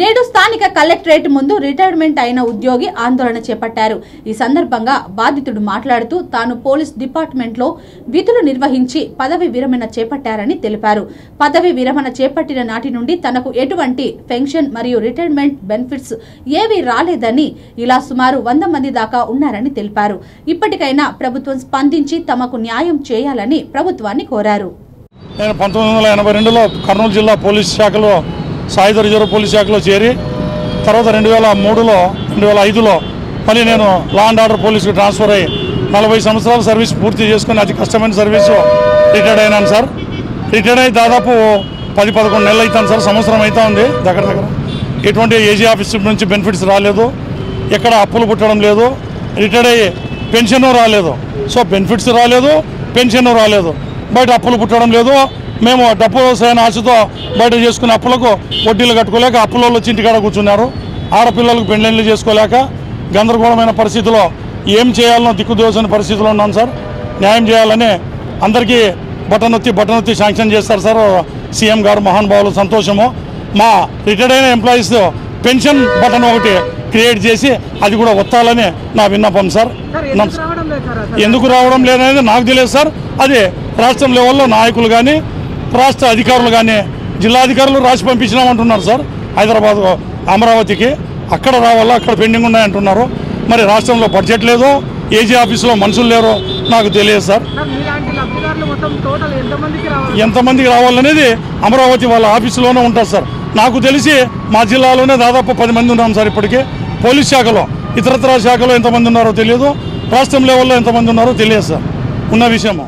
నేడు స్థానిక కలెక్టరేట్ ముందు రిటైర్మెంట్ అయిన ఉద్యోగి ఆందోళన చేపట్టారు. ఈ సందర్భంగా బాధితుడు మాట్లాడుతూ తాను పోలీస్ డిపార్ట్మెంట్లో విధులు నిర్వహించి పదవి విరమణ చేపట్టారని తెలిపారు. పదవి విరమణ చేపట్టిన నాటి నుండి తనకు ఎటువంటి పెన్షన్ మరియు రిటైర్మెంట్ బెనిఫిట్స్ ఏవీ రాలేదని ఇలా సుమారు వంద మంది దాకా ఉన్నారని తెలిపారు. ఇప్పటికైనా ప్రభుత్వం స్పందించి తమకు న్యాయం చేయాలని ప్రభుత్వాన్ని కోరారు. నేను పంతొమ్మిది వందల ఎనభై రెండులో కర్నూలు జిల్లా పోలీస్ శాఖలో సాయుధ రిజర్వ్ పోలీస్ శాఖలో చేరి తర్వాత రెండు వేల మూడులో రెండు వేల ఐదులో మళ్ళీ నేను లా అండ్ ఆర్డర్ పోలీసుకు ట్రాన్స్ఫర్ అయ్యి నలభై సంవత్సరాల సర్వీస్ పూర్తి చేసుకుని అతి కష్టమైన సర్వీసు రిటైర్డ్ అయినాను సార్. రిటైర్డ్ అయ్యి దాదాపు పది పదకొండు నెలలు అవుతాను సార్ సంవత్సరం అవుతా ఉంది దగ్గర దగ్గర. ఎటువంటి ఏజీ ఆఫీస్ నుంచి బెనిఫిట్స్ రాలేదు ఎక్కడ అప్పులు పుట్టడం లేదు రిటైర్డ్ అయ్యి పెన్షన్ రాలేదు. సో బెనిఫిట్స్ రాలేదు పెన్షన్ రాలేదు బయట అప్పులు పుట్టడం లేదు మేము డబ్బు సైన ఆశతో బయట చేసుకునే అప్పులకు వడ్డీలు కట్టుకోలేక అప్పులలో వచ్చి ఇంటికాడ కూర్చున్నారు. ఆడపిల్లలకు పెళ్ళిళ్ళు చేసుకోలేక గందరగోళమైన పరిస్థితిలో ఏం చేయాలనో దిక్కుదోసిన పరిస్థితిలో ఉన్నాను సార్. న్యాయం చేయాలని అందరికీ బటన్ నొత్తి బటన్ నొత్తి శాంక్షన్ చేస్తారు సార్. సీఎం గారు మహానుభావులు సంతోషము. మా రిటైర్డ్ అయిన ఎంప్లాయీస్ పెన్షన్ బటన్ ఒకటి క్రియేట్ చేసి అది కూడా ఒత్తాలని నా విన్నపం సార్? ఎందుకు రావడం లేదనేది నాకు తెలియదు సార్. అది రాష్ట్రం లెవెల్లో నాయకులు కానీ రాష్ట్ర అధికారులు కానీ జిల్లాధికారులు రాసి పంపించినామంటున్నారు సార్. హైదరాబాద్ అమరావతికి. అక్కడ రావాలా అక్కడ పెండింగ్ ఉన్నాయంటున్నారు. మరి రాష్ట్రంలో బడ్జెట్ లేదు ఏజీ ఆఫీసులో మనుషులు లేరు నాకు తెలియదు సార్. ఎంతమందికి రావాలనేది అమరావతి వాళ్ళ ఆఫీసులోనే ఉంటుంది సార్. నాకు తెలిసి మా జిల్లాలోనే దాదాపు పది మంది ఉన్నాం సార్ ఇప్పటికీ. పోలీస్ శాఖలో ఇతరత్ర శాఖలో ఎంతమంది ఉన్నారో తెలియదు. రాష్ట్రం లెవెల్లో ఎంతమంది ఉన్నారో తెలియదు సార్. ఉన్న విషయము.